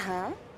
Uh-huh.